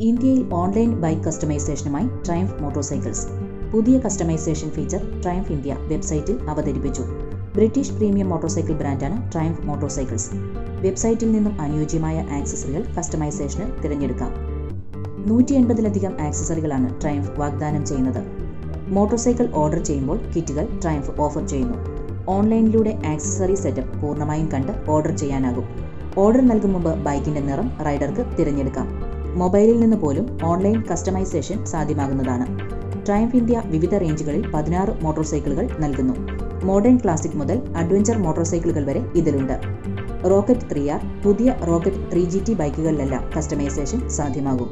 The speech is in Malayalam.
ഇന്ത്യയിൽ ഓൺലൈൻ ബൈക്ക് കസ്റ്റമൈസേഷനുമായി ട്രയംഫ് മോട്ടോർസൈക്കിൾസ്. പുതിയ കസ്റ്റമൈസേഷൻ ഫീച്ചർ ട്രയംഫ് ഇന്ത്യ വെബ്സൈറ്റിൽ അവതരിപ്പിച്ചു. ബ്രിട്ടീഷ് പ്രീമിയം മോട്ടോർസൈക്കിൾ ബ്രാൻഡാണ് ട്രയംഫ് മോട്ടോർസൈക്കിൾസ്. വെബ്സൈറ്റിൽ നിന്നും അനുയോജ്യമായ ആക്സസറികൾ കസ്റ്റമൈസേഷന് തിരഞ്ഞെടുക്കാം. നൂറ്റി എൺപതിലധികം ആക്സസറികളാണ് ട്രയംഫ് വാഗ്ദാനം ചെയ്യുന്നത്. മോട്ടോർസൈക്കിൾ ഓർഡർ ചെയ്യുമ്പോൾ കിറ്റുകൾ ട്രയംഫ് ഓഫർ ചെയ്യുന്നു. ഓൺലൈനിലൂടെ ആക്സസറി സെറ്റപ്പ് പൂർണമായും കണ്ട് ഓർഡർ ചെയ്യാനാകും. ഓർഡർ നൽകും മുമ്പ് ബൈക്കിന്റെ നിറം റൈഡർക്ക് തിരഞ്ഞെടുക്കാം. മൊബൈലിൽ നിന്ന് പോലും ഓൺലൈൻ കസ്റ്റമൈസേഷൻ സാധ്യമാകുന്നതാണ്. ട്രയംഫ് ഇന്ത്യ വിവിധ റേഞ്ചുകളിൽ പതിനാറ് മോട്ടോർ സൈക്കിളുകൾ നൽകുന്നു. മോഡേൺ ക്ലാസിക് മുതൽ അഡ്വഞ്ചർ മോട്ടോർ സൈക്കിളുകൾ വരെ ഇതിലുണ്ട്. റോക്കറ്റ് ത്രീ ആർ പുതിയ റോക്കറ്റ് ത്രീ ജി ടി ബൈക്കുകളിലെല്ലാം കസ്റ്റമൈസേഷൻ സാധ്യമാകും.